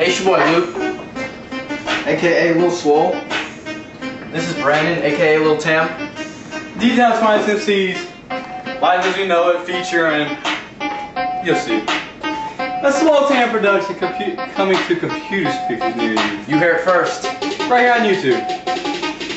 Hey, it's your boy Luke. aka Lil Swole. This is Brandon, aka Lil Tam. D-Town's Finest MCs, Life as We Know It, featuring, you'll see. A small Tam production compu- coming to computer speakers near you. You hear it first. Right here on YouTube.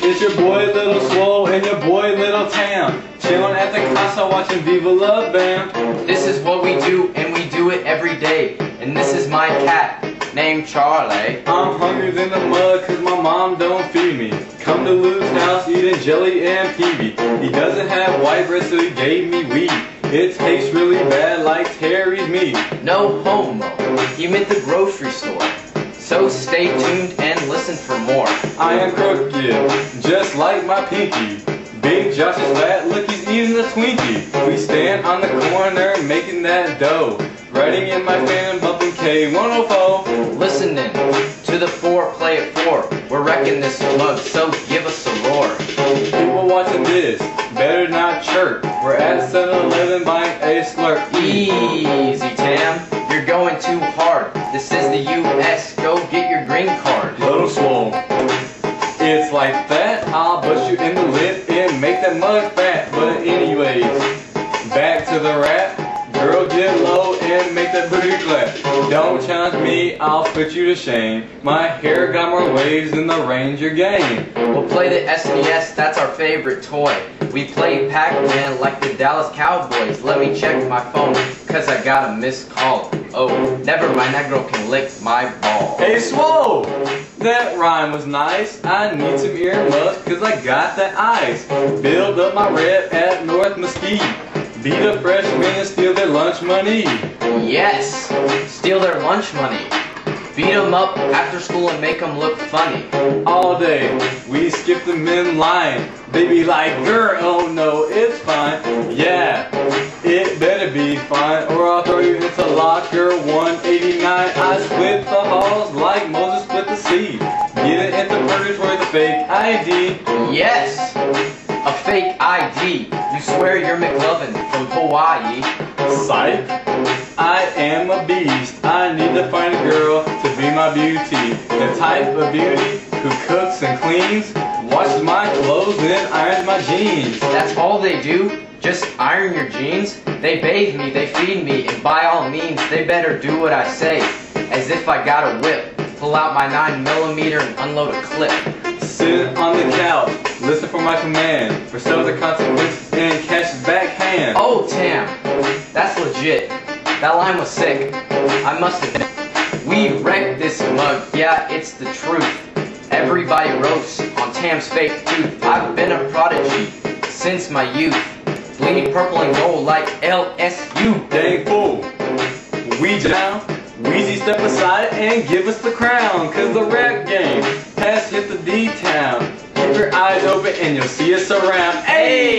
It's your boy Little Swole and your boy Little Tam. Chilling at the casa watching Viva La Bam. This is what we do, and we do it every day. And this is my cat, named Charlie. I'm hungrier than the mud cause my mom don't feed me. Come to Luke's house eating jelly and peavy. He doesn't have white bread so he gave me weed. It tastes really bad like Terry's meat. No homo. He meant the grocery store. So stay tuned and listen for more. I am crooked, just like my pinky. Big Josh is fat, look he's eating a Twinkie. We stand on the corner making that dough. Riding in my fan bumping K104. Listening to the four, play it four. We're wrecking this mug, so give us a roar. People watching this, better not chirp. We're at 7-Eleven buying a slurp. Easy, Tam. You're going too hard. This is the U.S. Go get your green card. Little swole. It's like that, I'll bust you in the lip and make that mug fat. But anyways, back to the rap. Low and make that booty clap. Don't challenge me, I'll put you to shame. My hair got more waves than the Ranger game. We'll play the SNES, that's our favorite toy. We play Pac-Man like the Dallas Cowboys. Let me check my phone, cause I got a missed call. Oh, never mind, that girl can lick my ball. Hey, Swole! That rhyme was nice. I need some earmuffs cause I got the ice. Build up my rep at North Mesquite. Beat up freshmen and steal their lunch money. Yes, steal their lunch money. Beat them up after school and make them look funny. All day, we skip the men line. They be like, girl, oh no, it's fine. Yeah, it better be fine, or I'll throw you into locker 189. I split the halls like Moses split the sea. Get it into purgatory, the fake ID. Yes, a fake ID. You swear you're McLovin from Hawaii. Psych. I am a beast. I need to find a girl to be my beauty. The type of beauty who cooks and cleans, washes my clothes and irons my jeans. That's all they do? Just iron your jeans? They bathe me, they feed me, and by all means, they better do what I say. As if I got a whip. Pull out my 9mm and unload a clip. Sit on the couch, listen for my command. For so the consequences and catch his backhand. Oh, Tam, that's legit. That line was sick. I must admit. We wrecked this mug, yeah, it's the truth. Everybody roasts on Tam's fake tooth. I've been a prodigy since my youth. Bleeding purple and gold like LSU. Dang fool. We down. Weezy step aside and give us the crown. Cause the rap game has hit the D-town. Keep your eyes open and you'll see us around. Hey!